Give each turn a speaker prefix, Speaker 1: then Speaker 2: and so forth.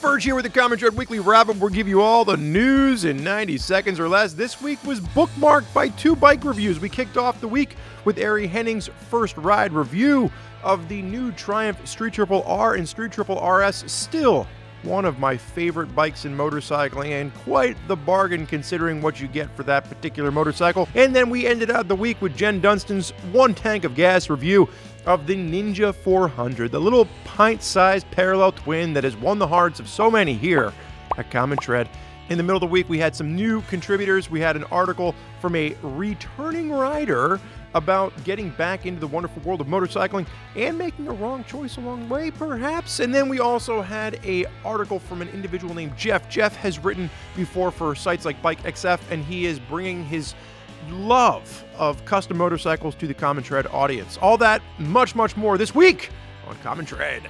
Speaker 1: Verge here with the Common Tread Weekly Wrap Up. We'll give you all the news in 90 seconds or less. This week was bookmarked by two bike reviews. We kicked off the week with Ari Henning's first ride review of the new Triumph Street Triple R and Street Triple RS. Still one of my favorite bikes in motorcycling and quite the bargain considering what you get for that particular motorcycle. And then we ended out the week with Jen Dunstan's one tank of gas review of the Ninja 400, the little pint sized parallel twin that has won the hearts of so many here at Common Tread. In the middle of the week, we had some new contributors. We had an article from a returning rider about getting back into the wonderful world of motorcycling and making a wrong choice along the way, perhaps. And then we also had a article from an individual named Jeff. Jeff has written before for sites like Bike EXIF, and he is bringing his love of custom motorcycles to the Common Tread audience. All that, much, much more this week on Common Tread.